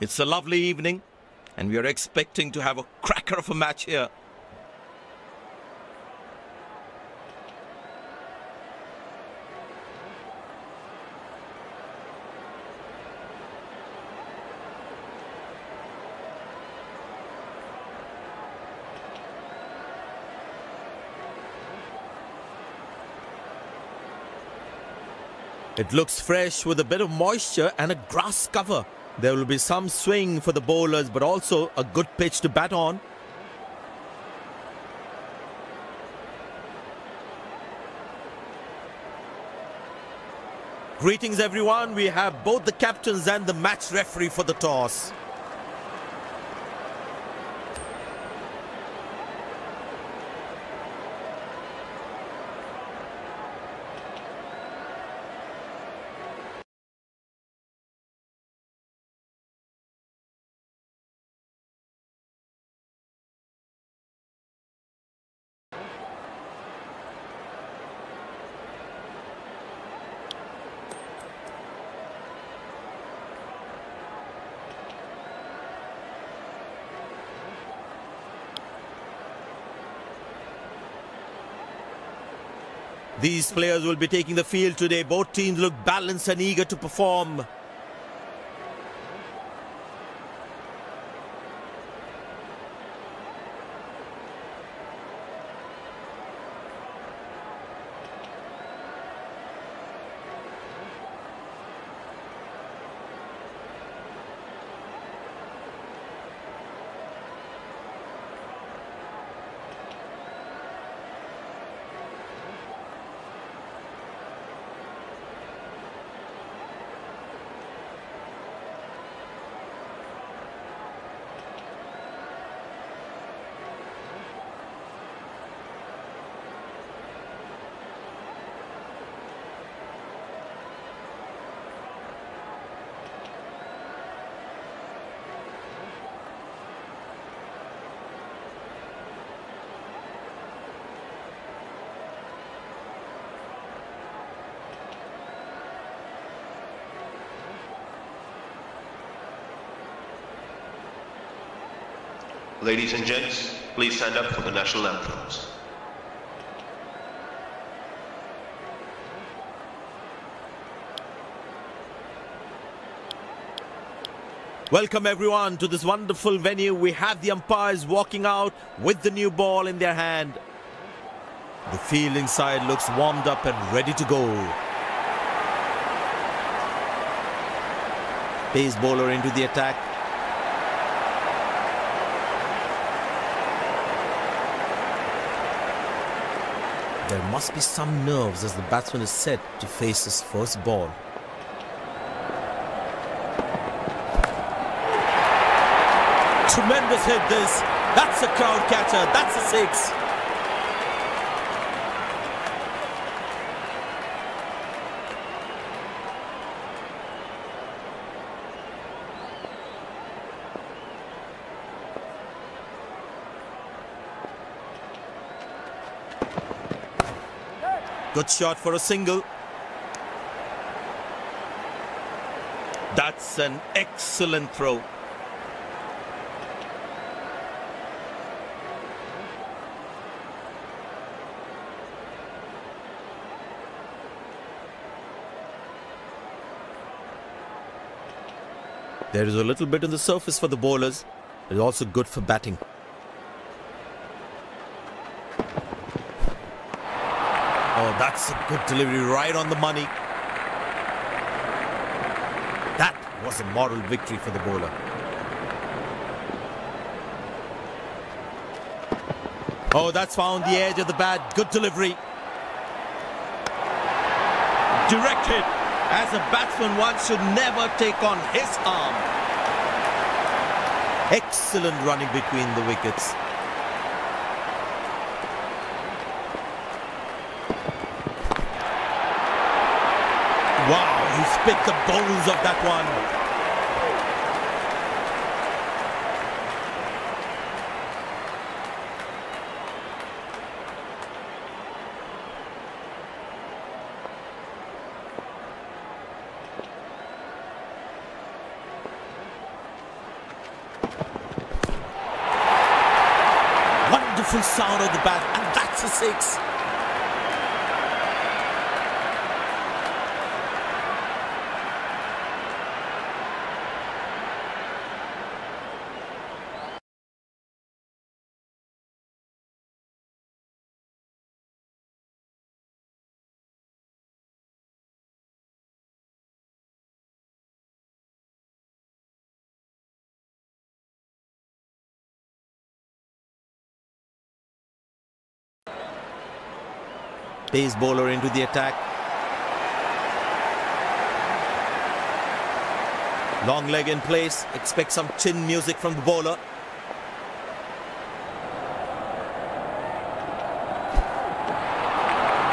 It's a lovely evening, and we are expecting to have a cracker of a match here. It looks fresh with a bit of moisture and a grass cover. There will be some swing for the bowlers, but also a good pitch to bat on. Greetings everyone, we have both the captains and the match referee for the toss. These players will be taking the field today. Both teams look balanced and eager to perform. Ladies and gents, please stand up for the national anthems. Welcome everyone to this wonderful venue. We have the umpires walking out with the new ball in their hand. The field inside looks warmed up and ready to go. Pace bowler into the attack. There must be some nerves as the batsman is set to face his first ball. Tremendous hit this. That's a crowd catcher. That's a six. Good shot for a single. That's an excellent throw. There is a little bit on the surface for the bowlers. It is also good for batting. Oh, that's a good delivery right on the money. That was a moral victory for the bowler. Oh, that's found the edge of the bat. Good delivery. Directed. As a batsman, one should never take on his arm. Excellent running between the wickets. pick the bones of that one. Wonderful sound of the bat, and that's a six. Pace bowler into the attack. Long leg in place. Expect some chin music from the bowler.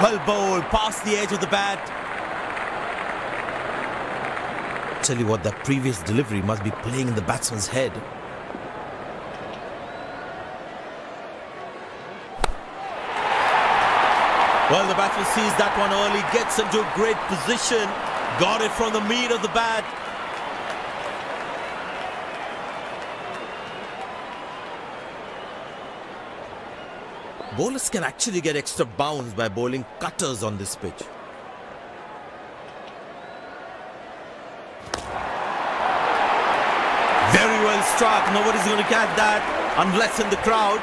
Well bowled, past the edge of the bat. Tell you what, that previous delivery must be playing in the batsman's head. Well, the batsman sees that one early, gets into a great position, got it from the meat of the bat. Bowlers can actually get extra bounce by bowling cutters on this pitch. Very well struck. Nobody's going to catch that unless in the crowd.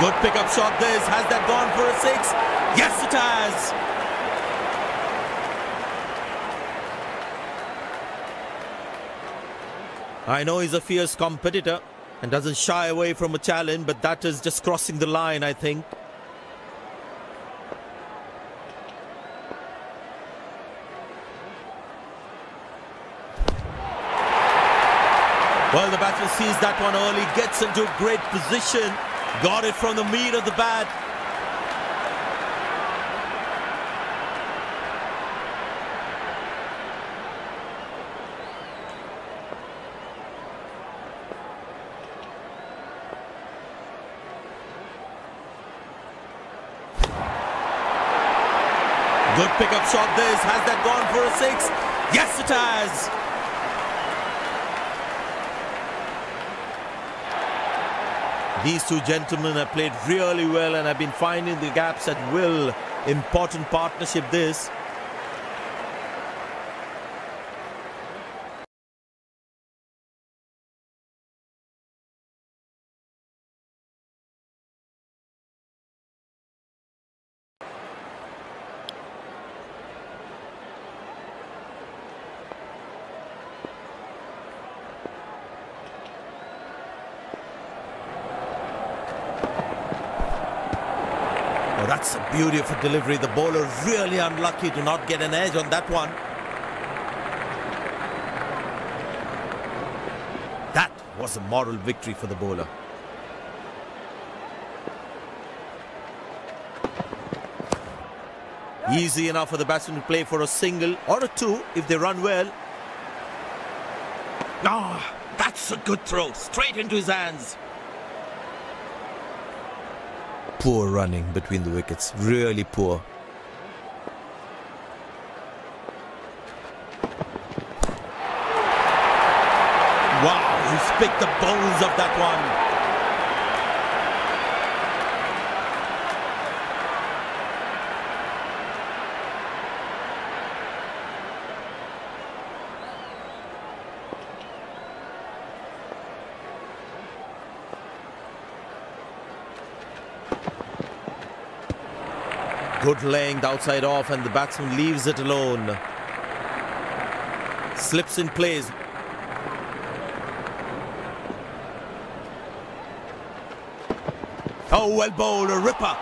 Good pickup shot this. Has that gone for a six? Yes, it has. I know he's a fierce competitor and doesn't shy away from a challenge, but that is just crossing the line, I think. Well, the batsman sees that one early, gets into a great position, got it from the meat of the bat. Good pickup shot this. Has that gone for a six? Yes, it has. These two gentlemen have played really well and have been finding the gaps at will. Important partnership this. Oh, that's a beautiful delivery. The bowler really unlucky to not get an edge on that one. That was a moral victory for the bowler. Easy enough for the batsman to play for a single or a two if they run well. Ah, that's a good throw. Straight into his hands. Poor running between the wickets. Really poor. Wow, he's picked the bones of that one. Good laying the outside off and the batsman leaves it alone. Slips in place. Oh, well bowled, a ripper.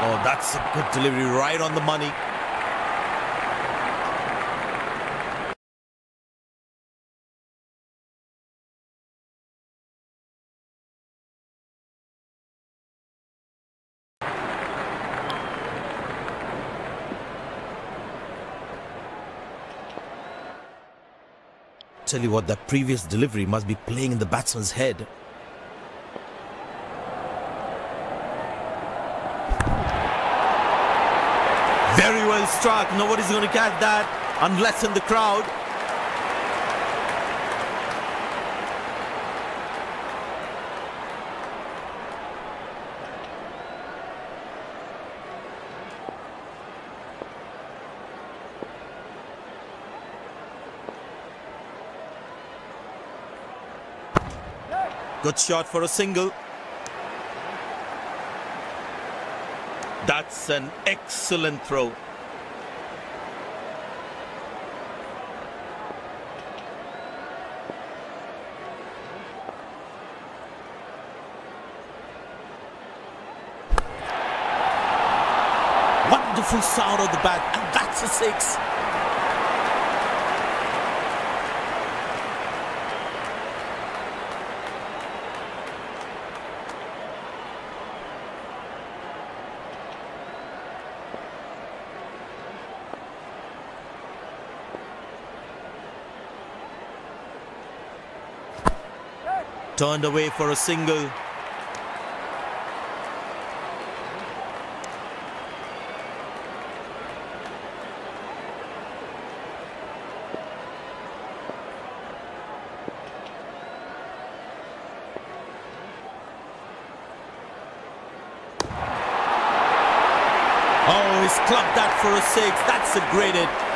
Oh, that's a good delivery right on the money. Tell you what, that previous delivery must be playing in the batsman's head. Very well struck. Nobody's going to catch that unless in the crowd. Good shot for a single. That's an excellent throw. Wonderful sound of the bat, and that's a six. Turned away for a single. Oh, he's clubbed that for a six. That's a great hit.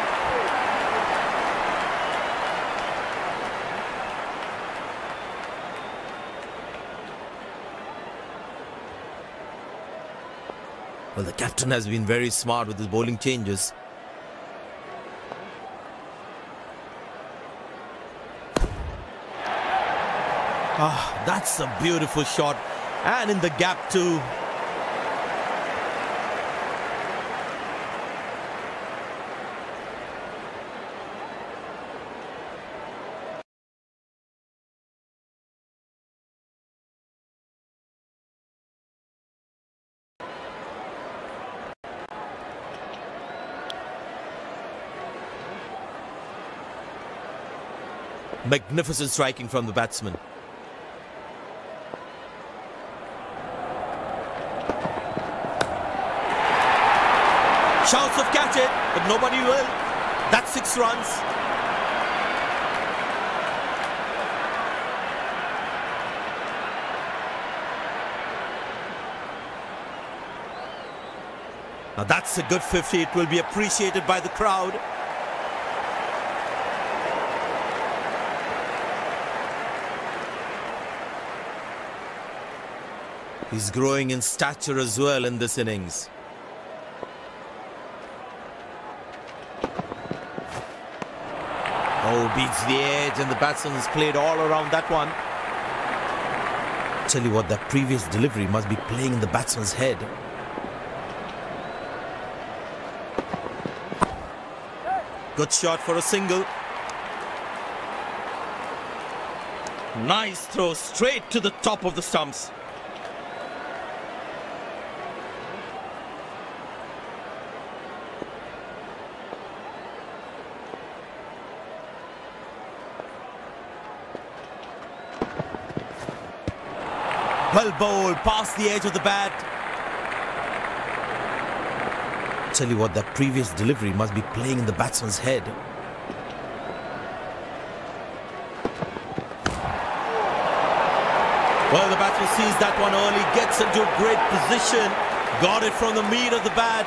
Well, the captain has been very smart with his bowling changes. Ah, that's a beautiful shot. And in the gap too. Magnificent striking from the batsman. Shouts of catch it, but nobody will. That's six runs. Now that's a good 50. It will be appreciated by the crowd. He's growing in stature as well in this innings. Oh, beats the edge and the batsman's played all around that one. Tell you what, that previous delivery must be playing in the batsman's head. Good shot for a single. Nice throw straight to the top of the stumps. Well bowled, past the edge of the bat. Tell you what, that previous delivery must be playing in the batsman's head. Well, the batsman sees that one early, gets into a great position, got it from the meat of the bat.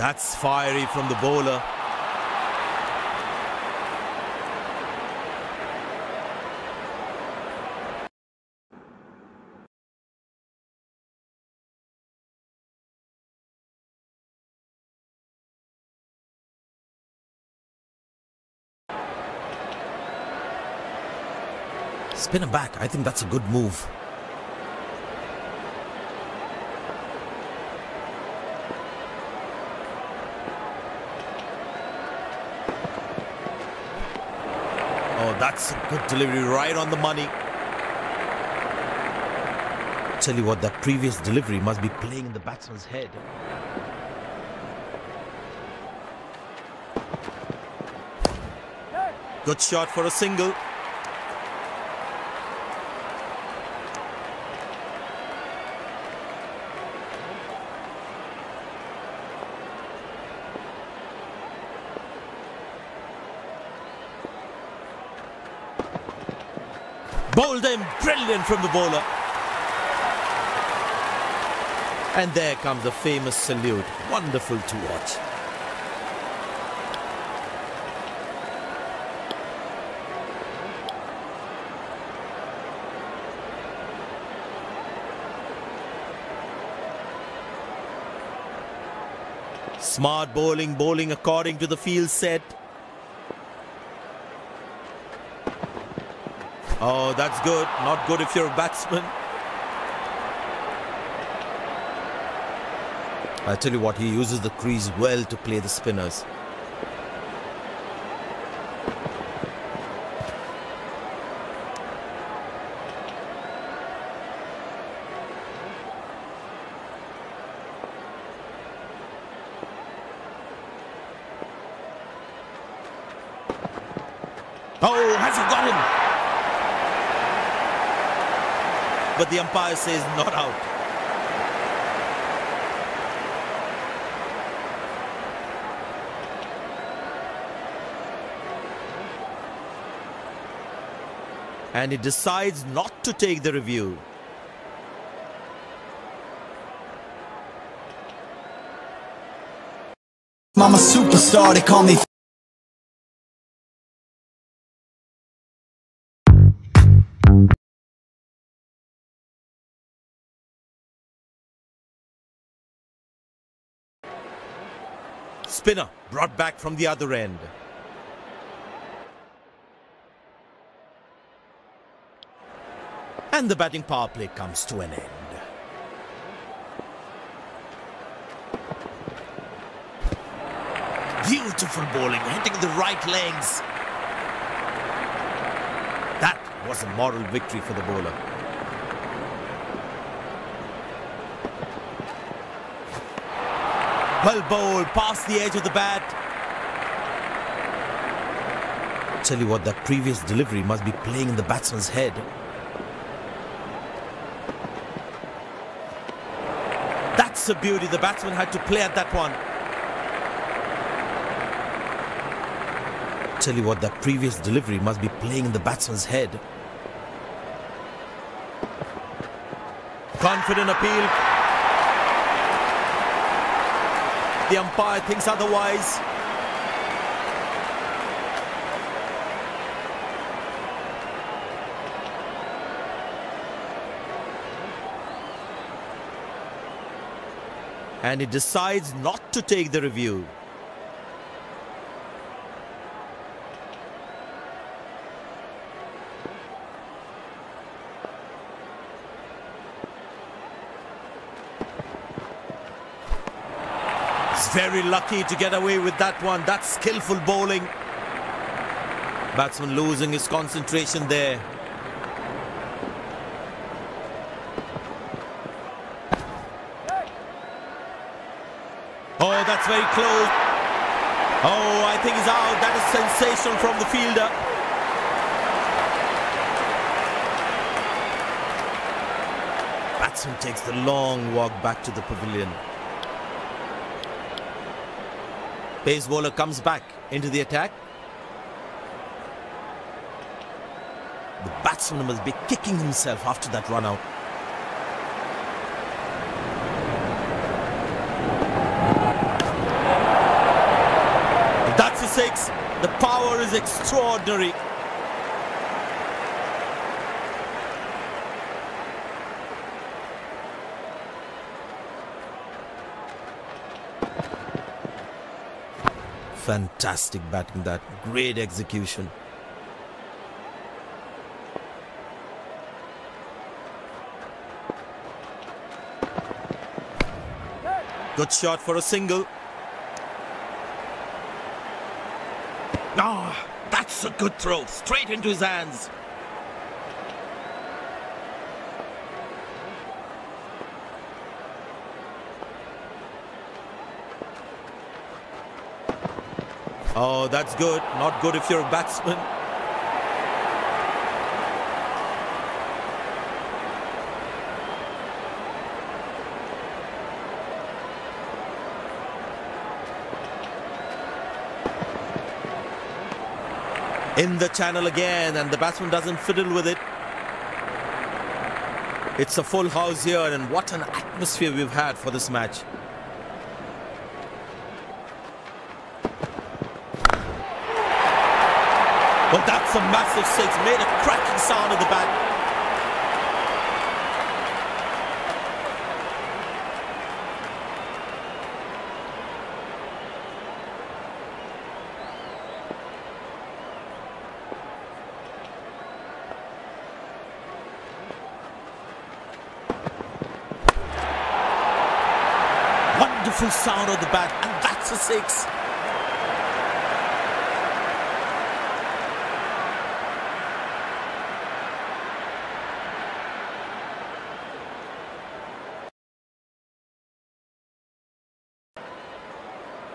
That's fiery from the bowler. Spin him back. I think that's a good move. That's a good delivery right on the money. Tell you what, that previous delivery must be playing in the batsman's head. Good shot for a single. Bowled in, brilliant from the bowler. And there comes the famous salute. Wonderful to watch. Smart bowling, bowling according to the field set. Oh, that's good. Not good if you're a batsman. I tell you what, he uses the crease well to play the spinners. Oh, has he got him? But the umpire says not out. And he decides not to take the review. I'm a superstar, they call me brought back from the other end. And the batting power play comes to an end. Beautiful bowling, hitting the right legs. That was a moral victory for the bowler. Well bowled, past the edge of the bat. Tell you what, that previous delivery must be playing in the batsman's head. That's a beauty. The batsman had to play at that one. Tell you what, that previous delivery must be playing in the batsman's head. Confident appeal. The umpire thinks otherwise. And he decides not to take the review. He's lucky to get away with that one. That's skillful bowling. Batsman losing his concentration there. Oh, that's very close. Oh, I think he's out. That is sensational from the fielder. Batsman takes the long walk back to the pavilion. Pace bowler comes back into the attack. The batsman must be kicking himself after that run out. That's a six. The power is extraordinary. Fantastic batting that. Great execution. Good shot for a single. Ah, that's That's a good throw, straight into his hands. Oh, that's good. Not good if you're a batsman. in the channel again and the batsman doesn't fiddle with it. It's a full house here and what an atmosphere we've had for this match. Well, that's a massive six, made a cracking sound at the bat. Wonderful sound of the bat, and that's a six.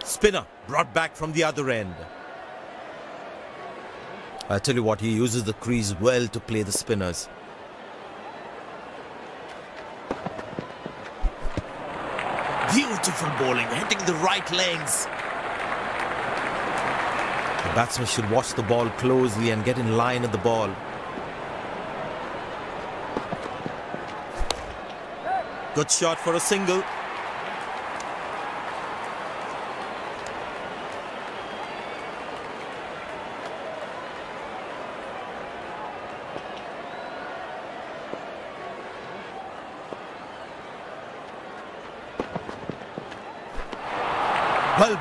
Spinner brought back from the other end. I tell you what, he uses the crease well to play the spinners. Beautiful bowling, hitting the right legs. The batsman should watch the ball closely and get in line at the ball. Good shot for a single.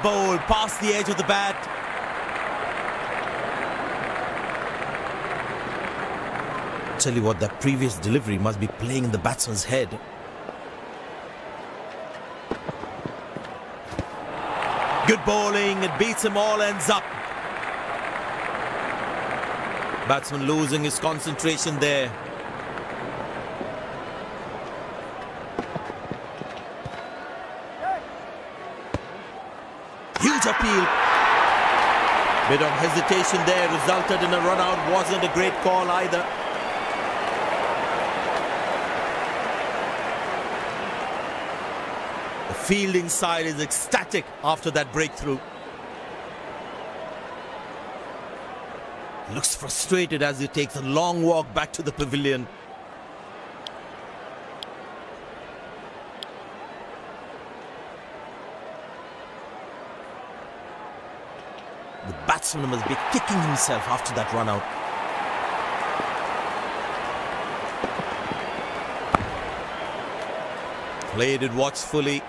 Bowled, past the edge of the bat. Tell you what, that previous delivery must be playing in the batsman's head. Good bowling, it beats him all, ends up. Batsman losing his concentration there. Huge appeal. Bit of hesitation there resulted in a run out. Wasn't a great call either. The fielding side is ecstatic after that breakthrough. Looks frustrated as he takes a long walk back to the pavilion. Batsman must be kicking himself after that run out. Played it watchfully.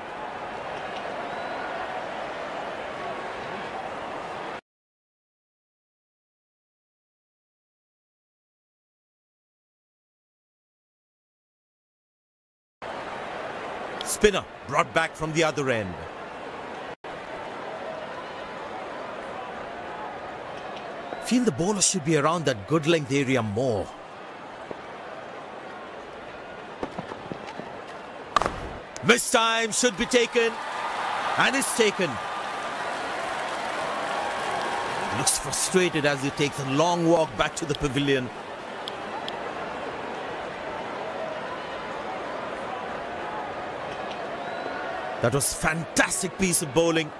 Spinner brought back from the other end. Feel the bowler should be around that good length area more. Miss time should be taken. And it's taken. Looks frustrated as he takes a long walk back to the pavilion. That was fantastic piece of bowling.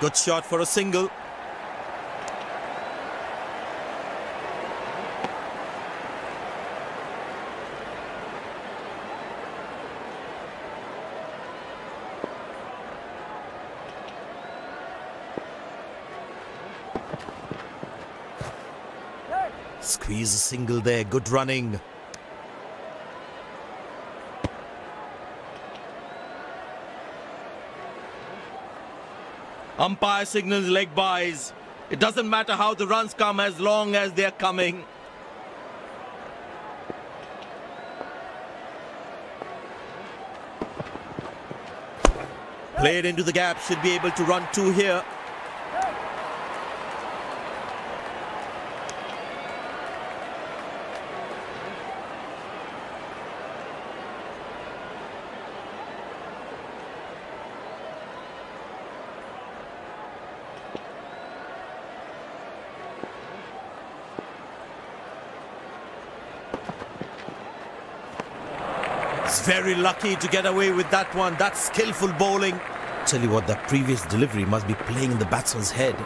Good shot for a single. Squeeze a single there, good running. Umpire signals leg byes. It doesn't matter how the runs come as long as they're coming. Played into the gap, should be able to run two here. Very lucky to get away with that one. That's skillful bowling. Tell you what, that previous delivery must be playing in the batsman's head.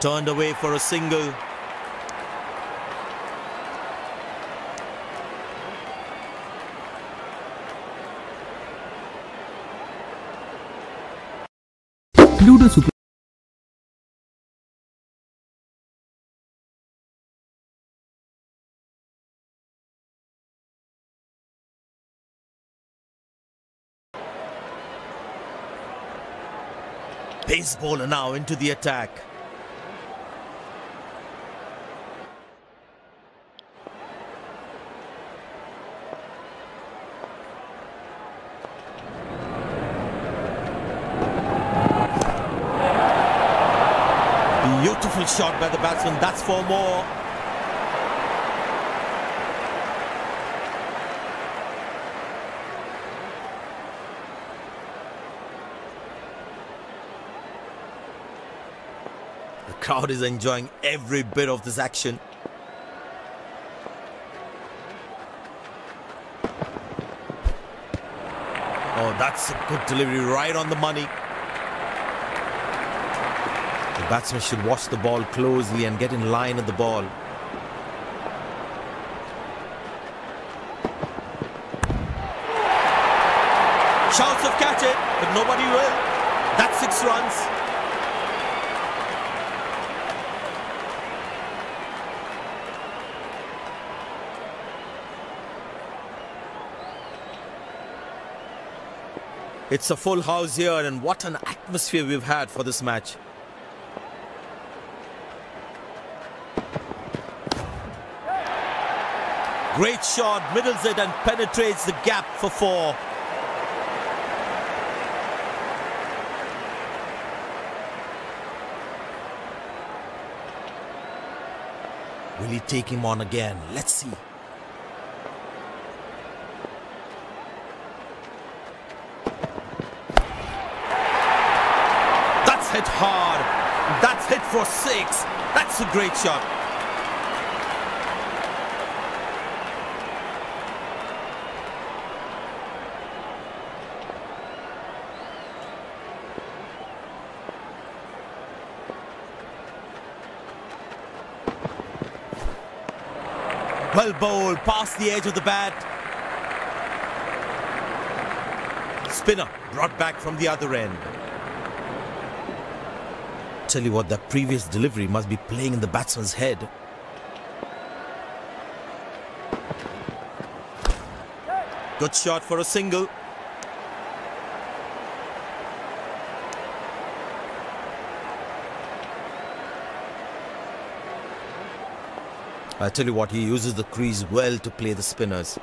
Turned away for a single. Pace bowler now into the attack. Beautiful shot by the batsman. That's for more. Crowd is enjoying every bit of this action. Oh, that's a good delivery right on the money. The batsman should watch the ball closely and get in line at the ball. Shouts of catch it, but nobody will. That's six runs. It's a full house here, and what an atmosphere we've had for this match. Great shot, middles it and penetrates the gap for four. Will he take him on again? Let's see. That's hit hard. That's hit for six. That's a great shot. Well bowled, past the edge of the bat. Spinner brought back from the other end. Tell you what, that previous delivery must be playing in the batsman's head. Good shot for a single. I tell you what, he uses the crease well to play the spinners.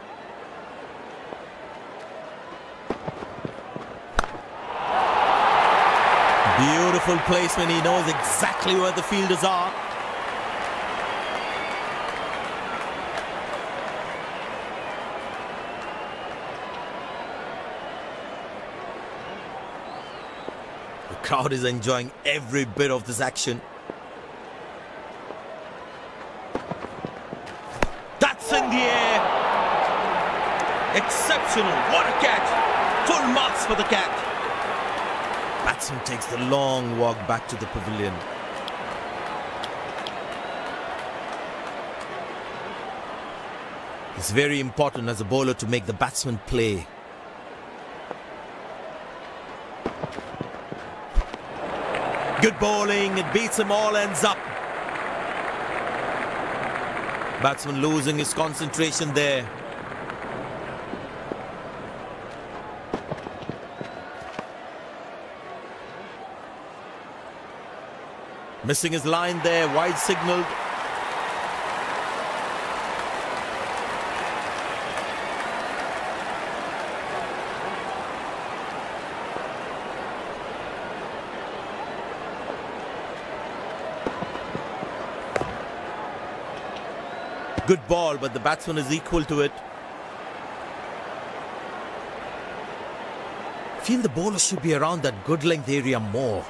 Beautiful placement. He knows exactly where the fielders are. The crowd is enjoying every bit of this action. That's in the air. Exceptional. What a catch. Full marks for the catch. Batsman takes the long walk back to the pavilion. It's very important as a bowler to make the batsman play. Good bowling, it beats him all ends up. Batsman losing his concentration there. Missing his line there, wide signalled. Good ball, but the batsman is equal to it. Feel the bowler should be around that good length area more.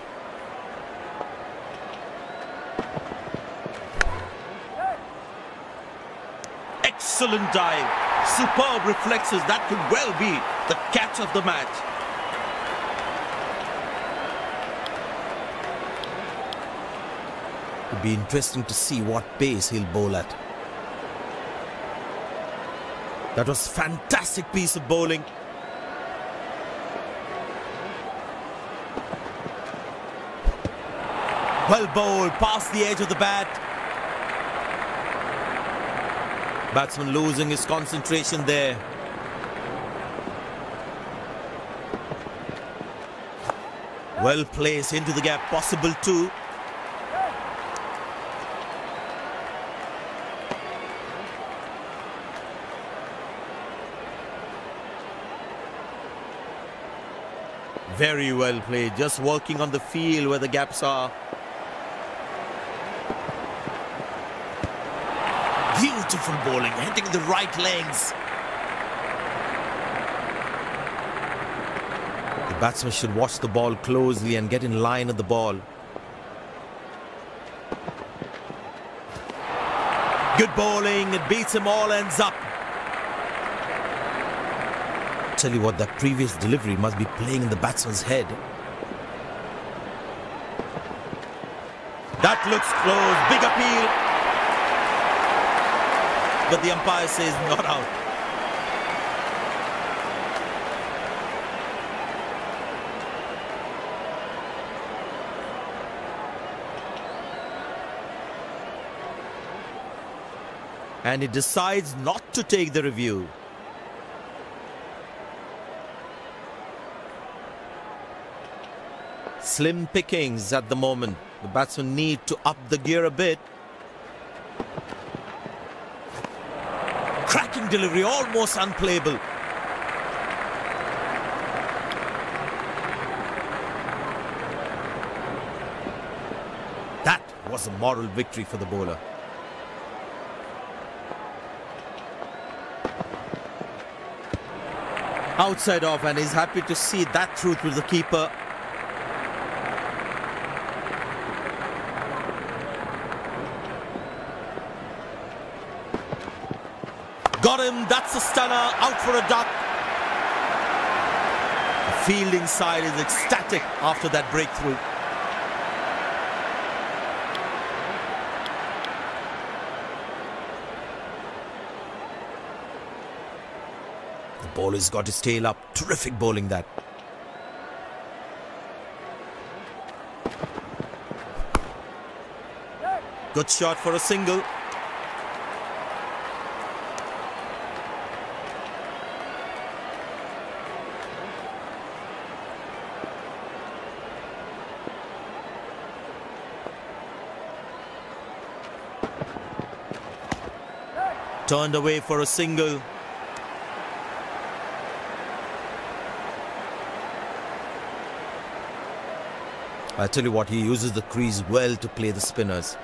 Dive. Superb reflexes. That could well be the catch of the match. It'd be interesting to see what pace he'll bowl at. That was fantastic piece of bowling. Well bowled, past the edge of the bat. Batsman losing his concentration there. Well placed into the gap, possible too. Very well played, just working on the field where the gaps are. Beautiful bowling, hitting the right legs. The batsman should watch the ball closely and get in line of the ball. Good bowling, it beats him all, ends up. Tell you what, that previous delivery must be playing in the batsman's head. That looks close, big appeal. But the umpire says not out. And he decides not to take the review. Slim pickings at the moment. The batsmen need to up the gear a bit. Cracking delivery, almost unplayable. That was a moral victory for the bowler. Outside off and he's happy to see that through to the keeper. Got him, that's a out for a duck. The fielding side is ecstatic after that breakthrough. The bowler's got his tail up. Terrific bowling that. Good shot for a single. Turned away for a single. I tell you what, he uses the crease well to play the spinners.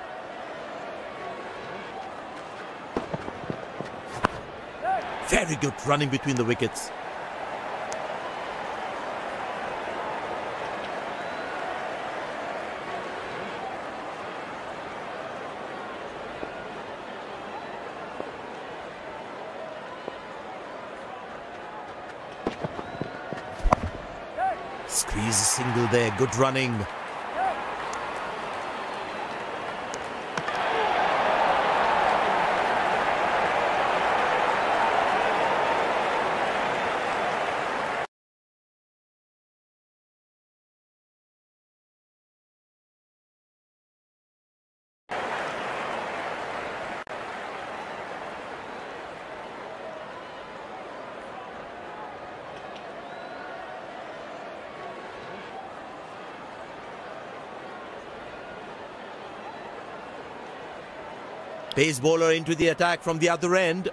Very good running between the wickets. Squeeze a single there, good running. Pace bowler into the attack from the other end.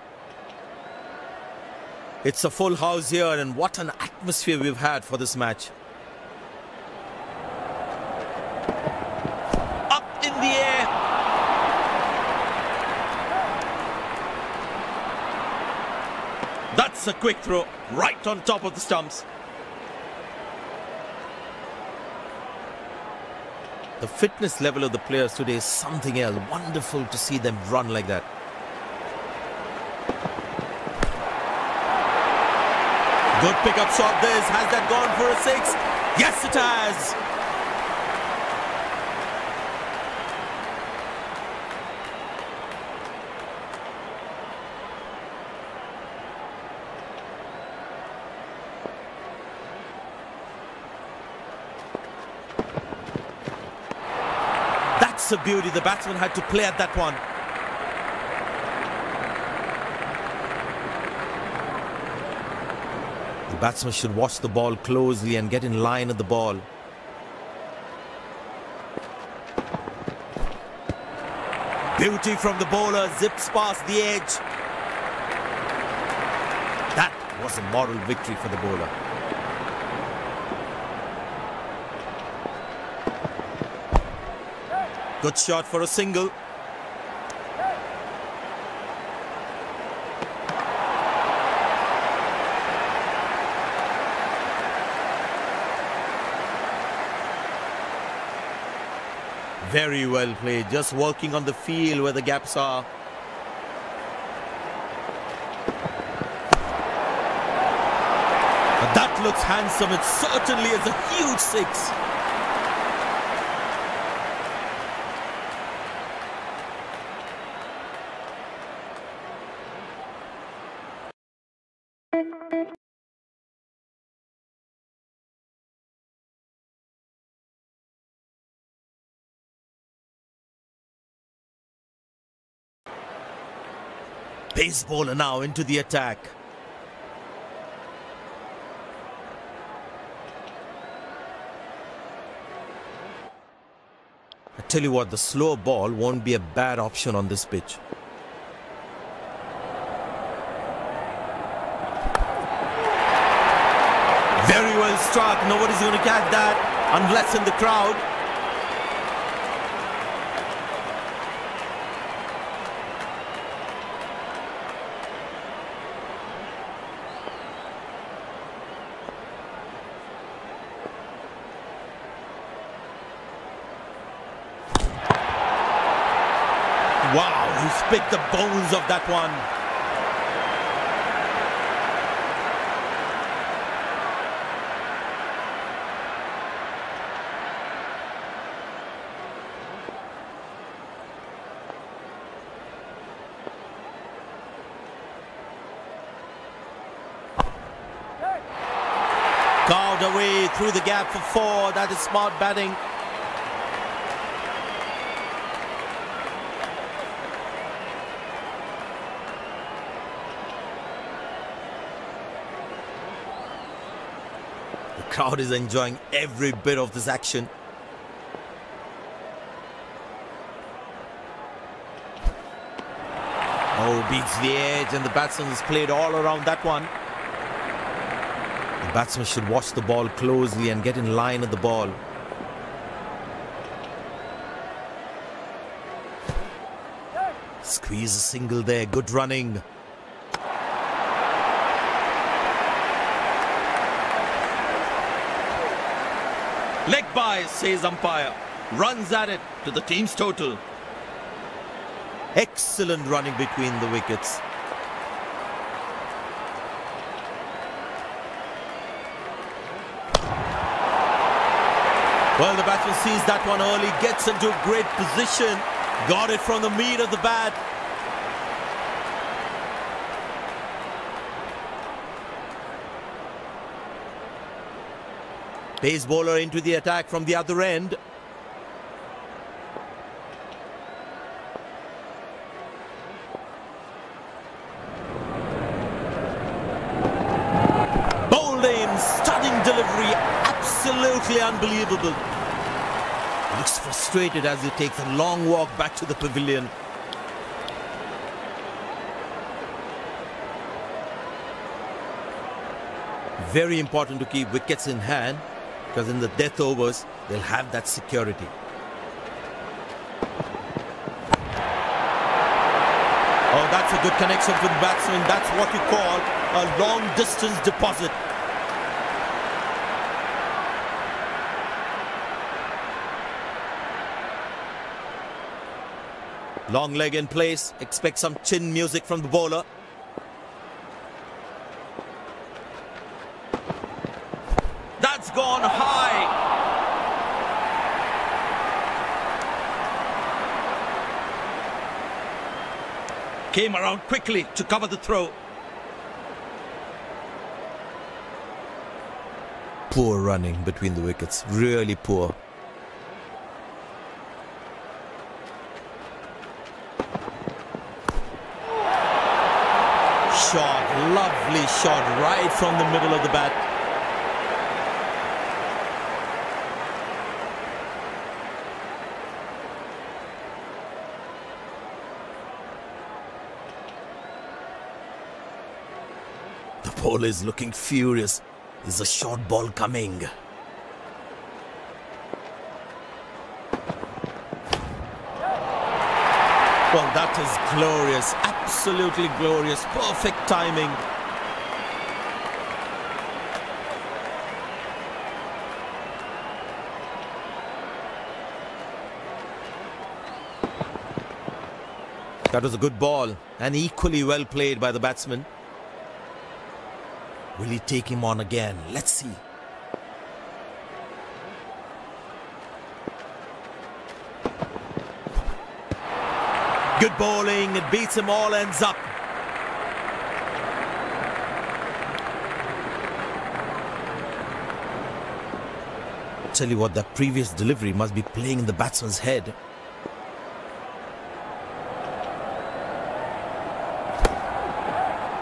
It's a full house here and what an atmosphere we've had for this match. Up in the air. That's a quick throw right on top of the stumps. The fitness level of the players today is something else. Wonderful to see them run like that. Good pickup shot this. Has that gone for a six? Yes, it has. A beauty. The batsman had to play at that one. The batsman should watch the ball closely and get in line of the ball. Beauty from the bowler, zips past the edge. That was a moral victory for the bowler. Good shot for a single. Very well played, just working on the field where the gaps are. That looks handsome. It certainly is a huge six. Pace bowler now into the attack. I tell you what, the slow ball won't be a bad option on this pitch. Very well struck. Nobody's going to catch that unless in the crowd. Picked the bones of that one. Carved away through the gap for four. That is smart batting. Crowd is enjoying every bit of this action. Oh, beats the edge and the batsman has played all around that one. The batsman should watch the ball closely and get in line of the ball. Squeeze a single there, good running. By, says umpire. Runs at it to the team's total. Excellent running between the wickets. Well, the batsman sees that one early, gets into a great position, got it from the meat of the bat. Pace bowler into the attack from the other end. Bowled in, stunning delivery, absolutely unbelievable. Looks frustrated as he takes a long walk back to the pavilion. Very important to keep wickets in hand because in the death overs, they'll have that security. Oh, that's a good connection for the batsman. That's what you call a long distance deposit. Long leg in place. Expect some chin music from the bowler. That's gone high. Came around quickly to cover the throw. Poor running between the wickets. Really poor. Shot, lovely shot right from the middle of the bat. Is looking furious. Is a short ball coming? Well, that is glorious. Absolutely glorious. Perfect timing. That was a good ball and equally well played by the batsman. Will he take him on again? Let's see. Good bowling, it beats him all, ends up. Tell you what, that previous delivery must be playing in the batsman's head.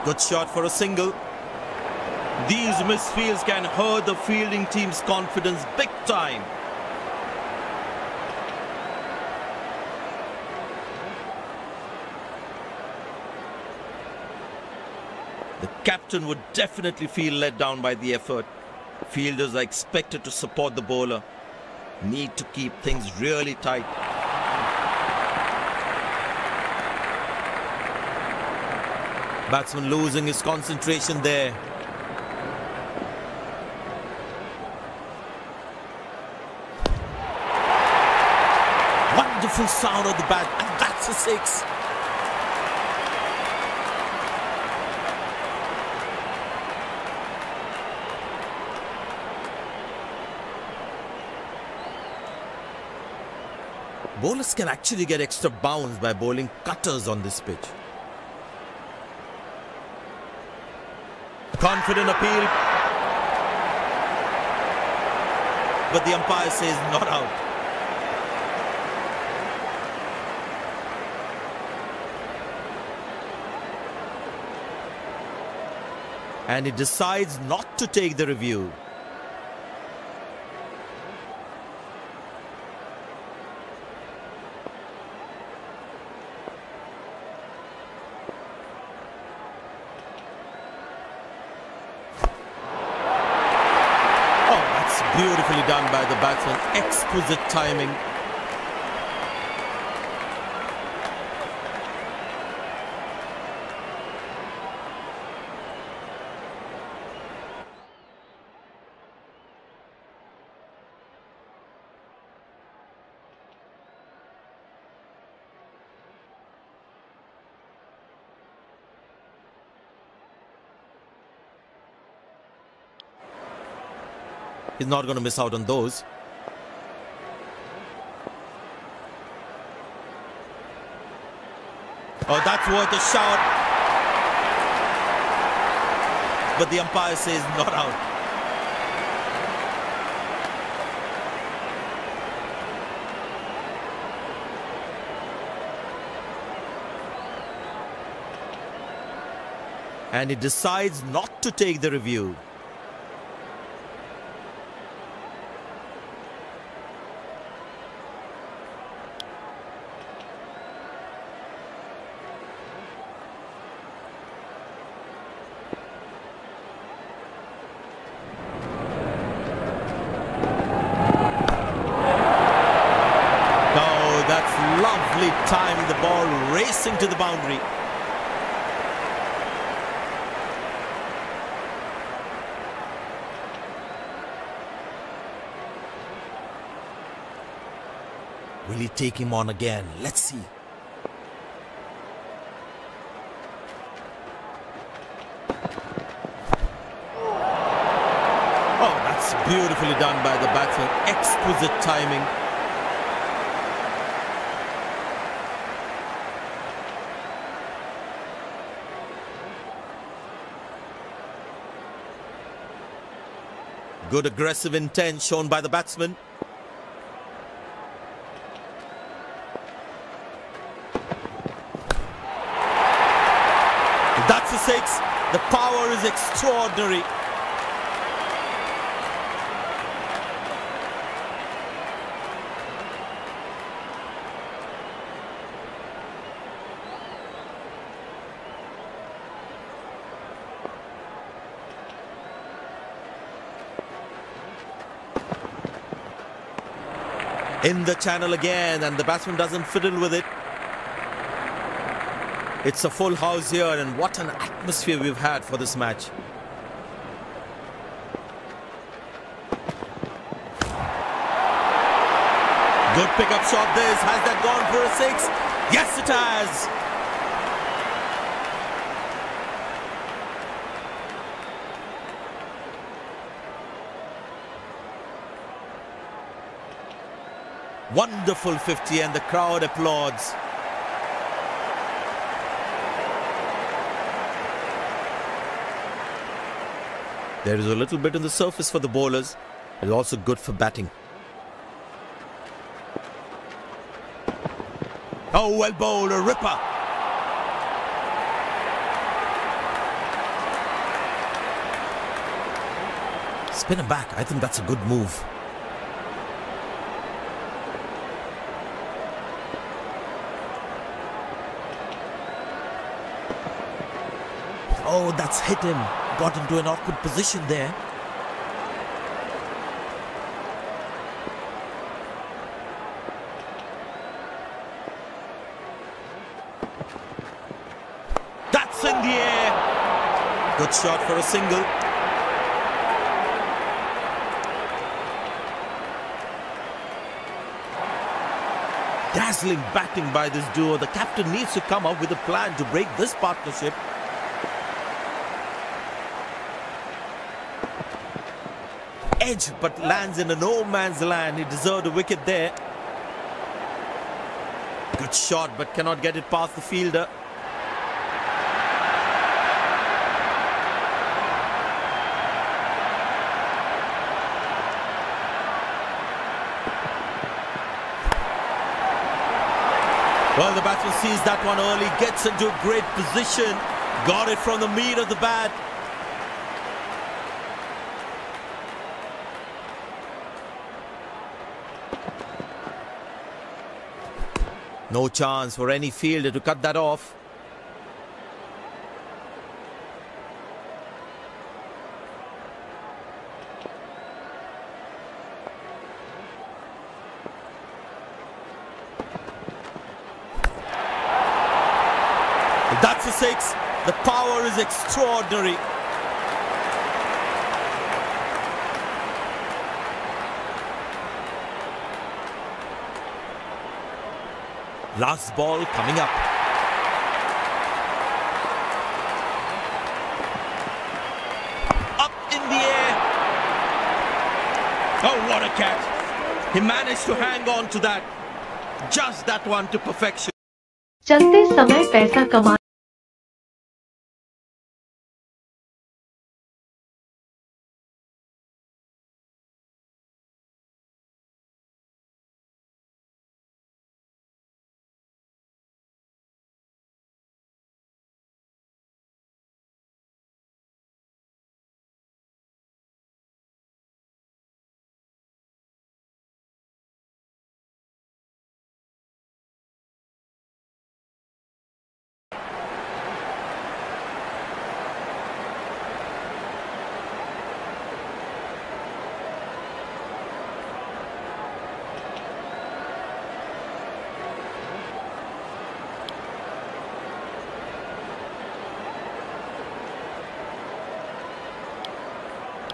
Good shot for a single. These misfields can hurt the fielding team's confidence big time. The captain would definitely feel let down by the effort. Fielders are expected to support the bowler. Need to keep things really tight. Batsman losing his concentration there. Wonderful sound of the bat, and that's a six. Bowlers can actually get extra bounce by bowling cutters on this pitch. Confident appeal. But the umpire says not out. And he decides not to take the review. Oh, that's beautifully done by the batsman. Exquisite timing. He's not going to miss out on those. Oh, that's worth a shout. But the umpire says not out. And he decides not to take the review. Oh, that's lovely time. The ball racing to the boundary. Will he take him on again? Let's see. Oh, that's beautifully done by the batsman. Exquisite timing. Good aggressive intent shown by the batsman. That's a six. The power is extraordinary. In the channel again, and the batsman doesn't fiddle with it. It's a full house here, and what an atmosphere we've had for this match. Good pickup shot this. Has that gone for a six? Yes, it has. Wonderful 50 and the crowd applauds. There is a little bit on the surface for the bowlers. It's also good for batting. Oh, well bowled, a ripper. Spin it back. I think that's a good move. Oh, that's hit him. Got into an awkward position there. That's in the air. Good shot for a single. Dazzling batting by this duo. The captain needs to come up with a plan to break this partnership. Edge, but lands in a no man's land. He deserved a wicket there. Good shot, but cannot get it past the fielder. Well, the batsman sees that one early, gets into a great position, got it from the meat of the bat. No chance for any fielder to cut that off. That's a six. The power is extraordinary. Last ball coming up. Up in the air. Oh, what a catch. He managed to hang on to that. Just that one to perfection. चलते समय पैसा कमा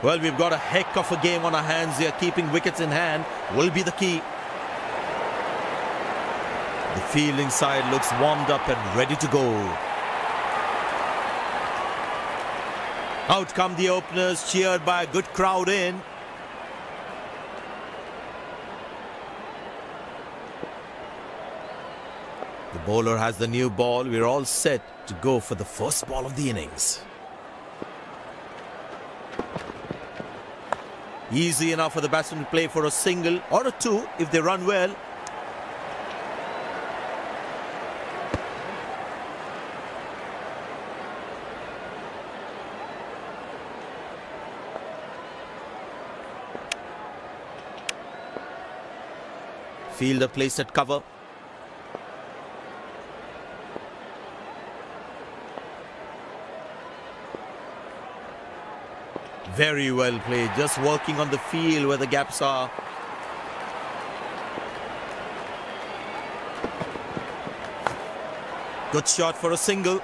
Well, we've got a heck of a game on our hands here. Keeping wickets in hand will be the key. The fielding side looks warmed up and ready to go. Out come the openers, cheered by a good crowd in. The bowler has the new ball. We're all set to go for the first ball of the innings. Easy enough for the batsman to play for a single or a two if they run well. Fielder placed at cover. Very well played, just working on the field where the gaps are. Good shot for a single.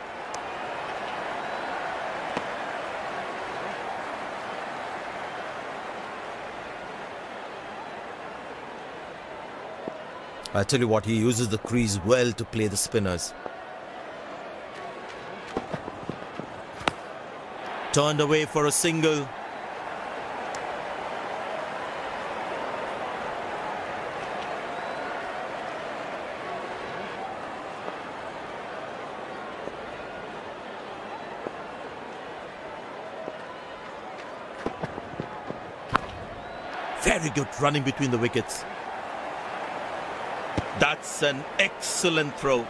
I tell you what, he uses the crease well to play the spinners. Turned away for a single. Good running between the wickets. That's an excellent throw.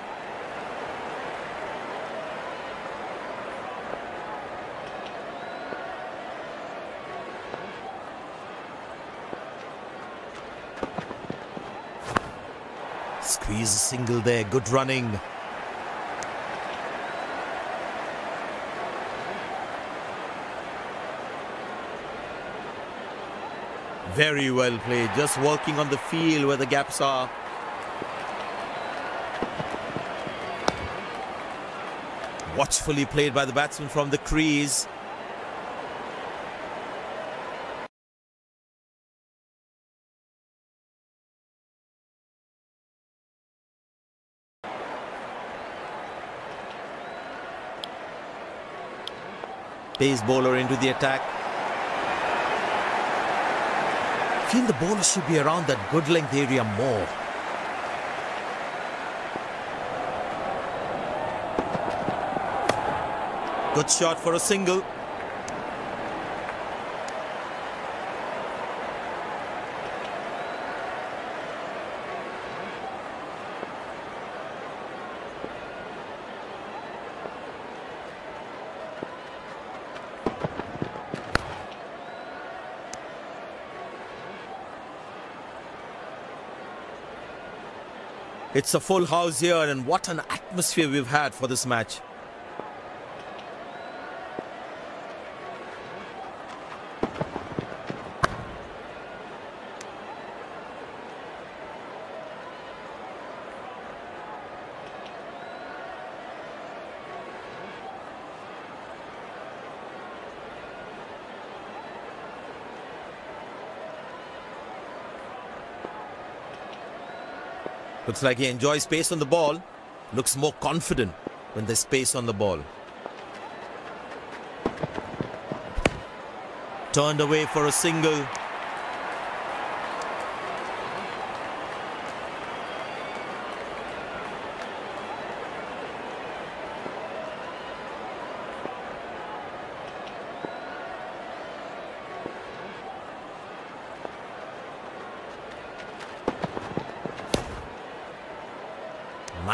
Squeeze a single there, good running. Very well played, just working on the field where the gaps are. Watchfully played by the batsman from the crease. Pace bowler into the attack. I feel the bowler should be around that good length area more. Good shot for a single. It's a full house here and what an atmosphere we've had for this match. Looks like he enjoys space on the ball. Looks more confident when there's space on the ball. Turned away for a single.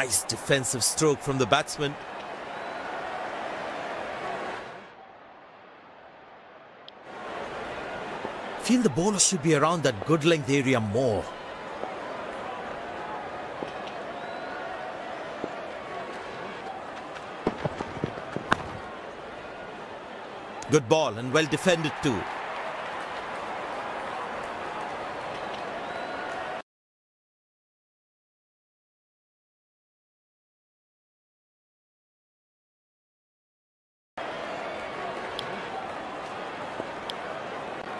Nice defensive stroke from the batsman. Feel the bowler should be around that good length area more. Good ball and well defended too.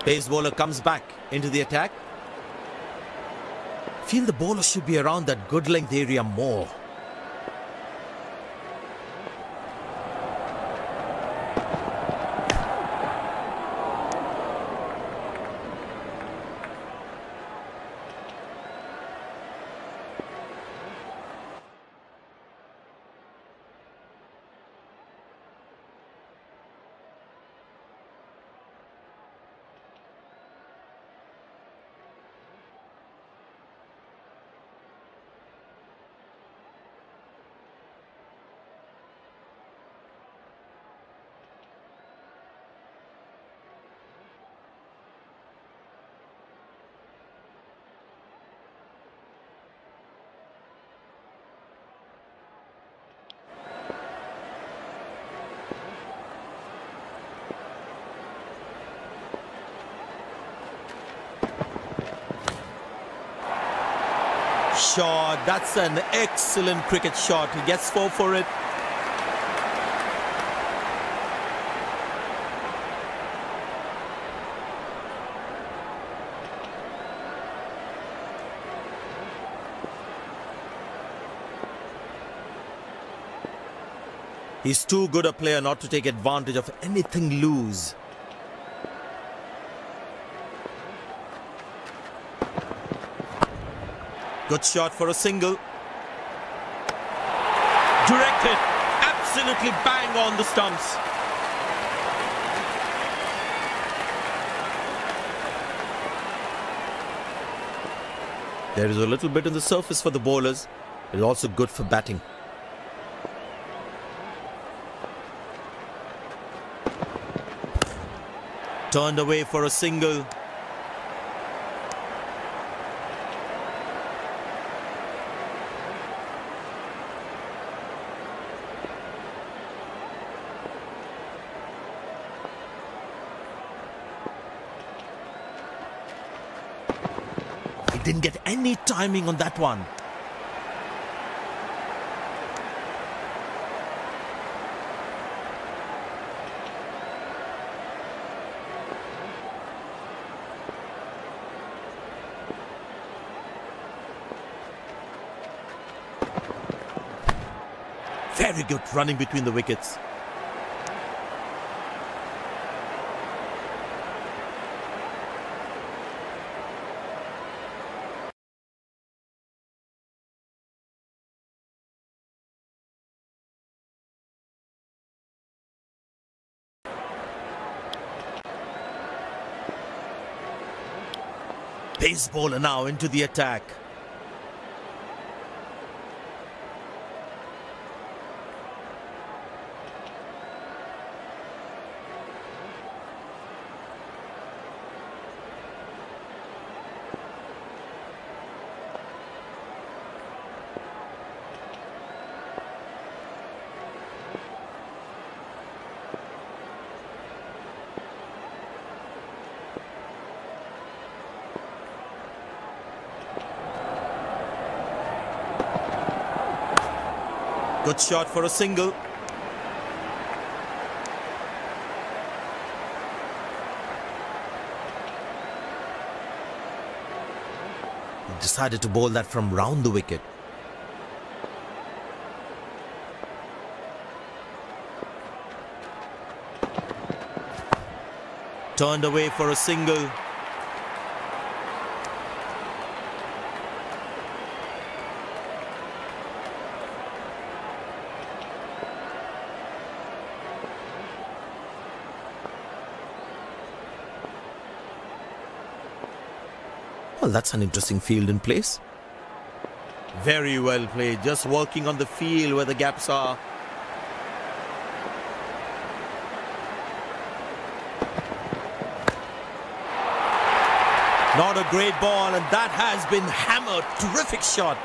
Pace bowler comes back into the attack. Feel the bowler should be around that good length area more. Shot. That's an excellent cricket shot. He gets four for it. He's too good a player not to take advantage of anything loose. Good shot for a single. Directed. Absolutely bang on the stumps. There is a little bit on the surface for the bowlers. It is also good for batting. Turned away for a single. He didn't get any timing on that one. Very good running between the wickets. Pace bowler now into the attack. Good shot for a single. Decided to bowl that from round the wicket. Turned away for a single. Well, that's an interesting field in place. Very well played, just working on the field where the gaps are. Not a great ball, and that has been hammered. Terrific shot.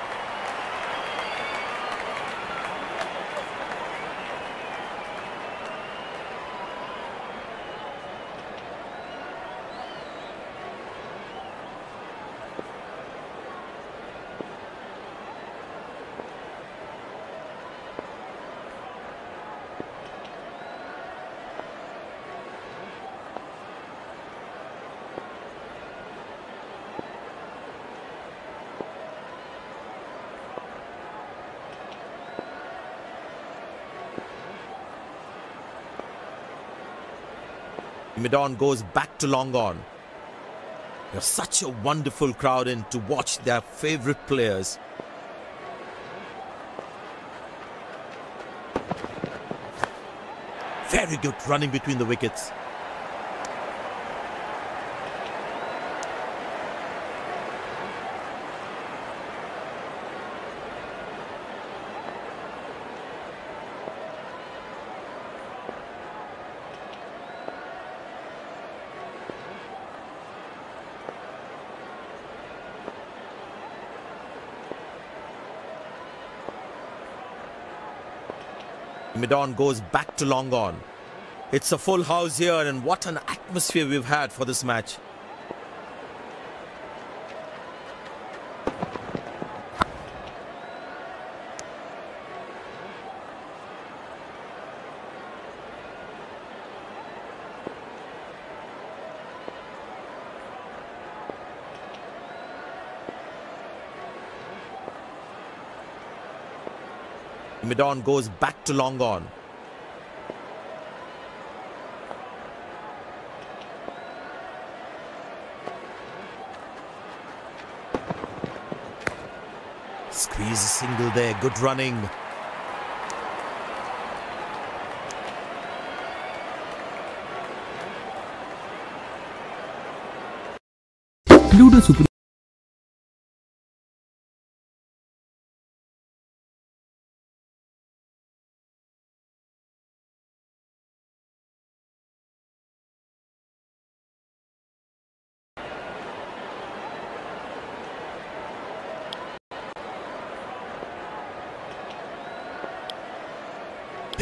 Midon goes back to long on. You're such a wonderful crowd in to watch their favorite players. Very good running between the wickets. Midon goes back to long on. It's a full house here, and what an atmosphere we've had for this match. Midon goes back to long on. Squeeze a single there, good running. Pluto Supreme.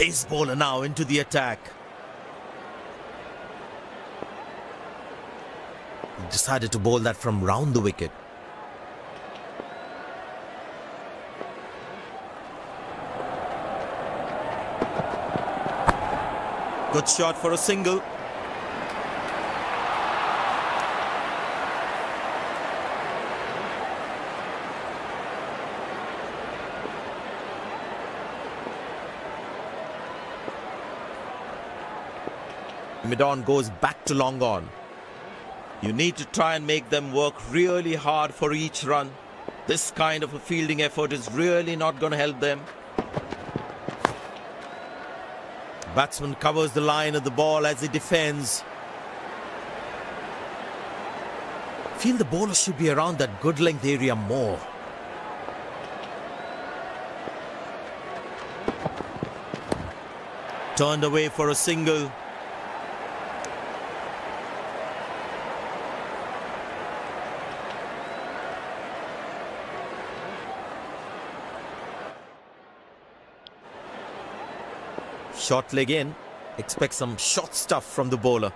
Pace bowler now into the attack. He decided to bowl that from round the wicket. Good shot for a single. Midon goes back to long on. You need to try and make them work really hard for each run. This kind of a fielding effort is really not going to help them. Batsman covers the line of the ball as he defends. Feel the bowler should be around that good length area more. Turned away for a single. Short leg in. Expect some short stuff from the bowler.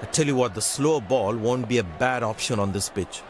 I tell you what, the slow ball won't be a bad option on this pitch.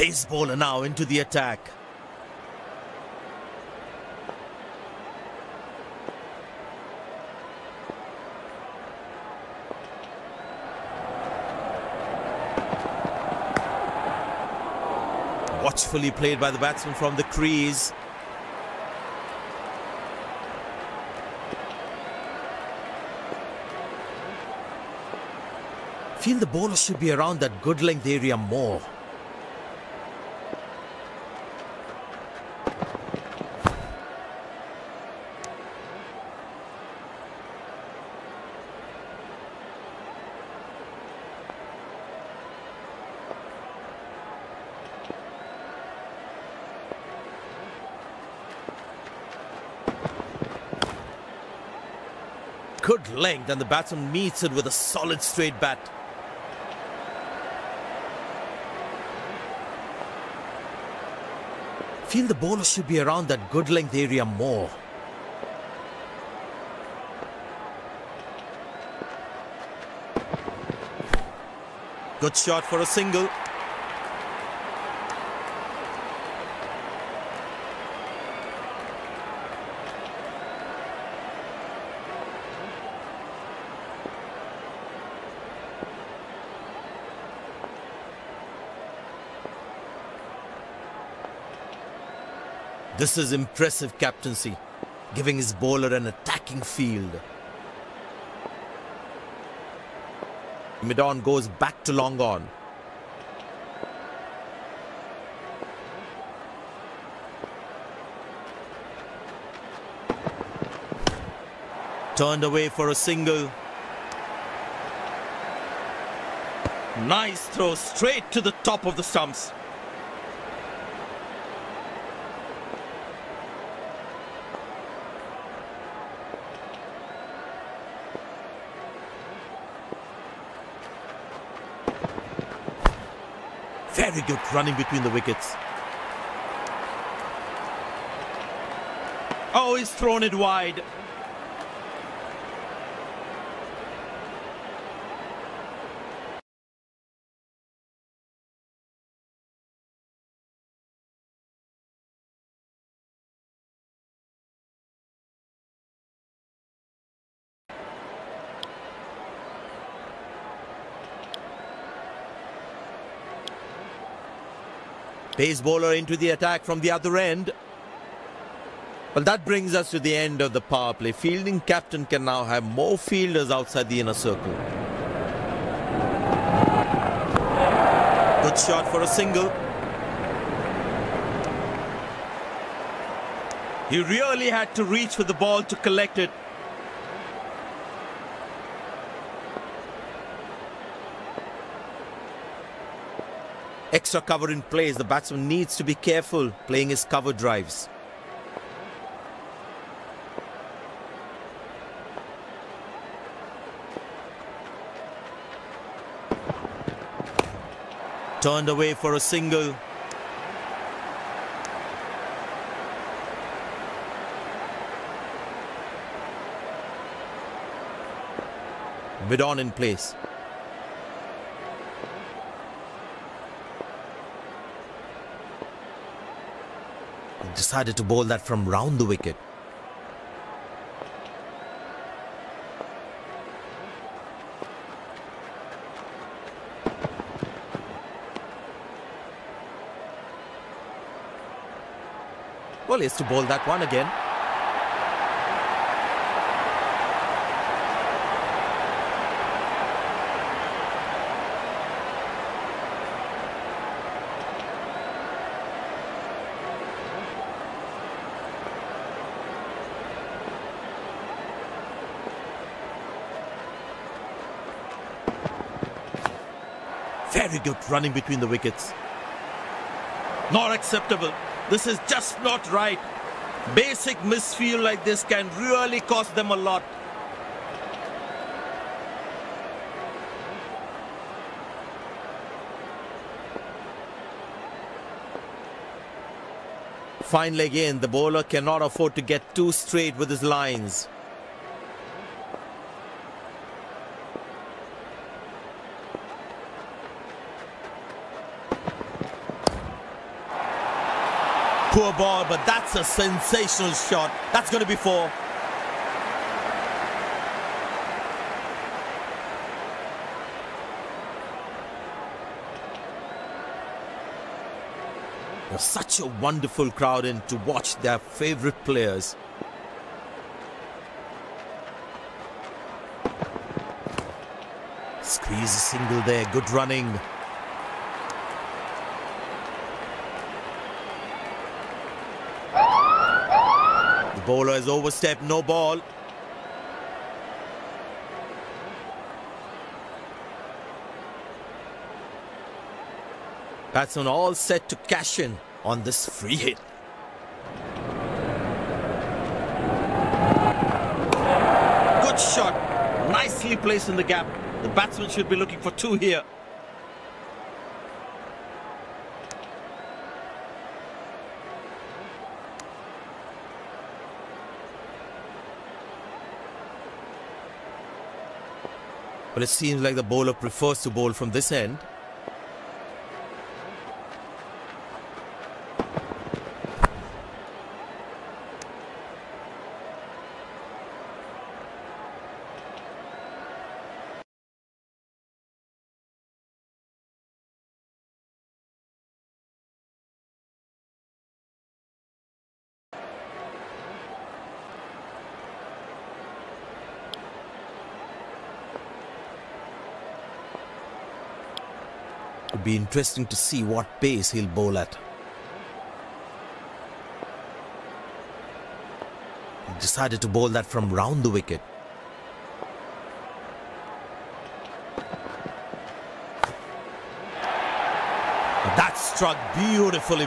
Pace bowler now into the attack. Watchfully played by the batsman from the crease. Feel the bowler should be around that good length area more. Good length and the batsman meets it with a solid straight bat. Feel the bowler should be around that good length area more. Good shot for a single. This is impressive captaincy, giving his bowler an attacking field. Mid-on goes back to long on. Turned away for a single. Nice throw straight to the top of the stumps. Very good running between the wickets. Oh, he's thrown it wide. Pace bowler into the attack from the other end. Well, that brings us to the end of the power play. Fielding captain can now have more fielders outside the inner circle. Good shot for a single. He really had to reach for the ball to collect it. Extra cover in place. The batsman needs to be careful playing his cover drives. Turned away for a single. Mid on in place. Decided to bowl that from round the wicket. Well, he has to bowl that one again. Very good running between the wickets. Not acceptable. This is just not right. Basic misfield like this can really cost them a lot. Finally again, the bowler cannot afford to get too straight with his lines. Poor ball, but that's a sensational shot. That's going to be four. Such a wonderful crowd in to watch their favorite players. Easy single there, good running. Bowler has overstepped, no ball. Batsman all set to cash in on this free hit. Good shot. Nicely placed in the gap. The batsman should be looking for two here. But it seems like the bowler prefers to bowl from this end. It'd be interesting to see what pace he'll bowl at. He decided to bowl that from round the wicket. That struck beautifully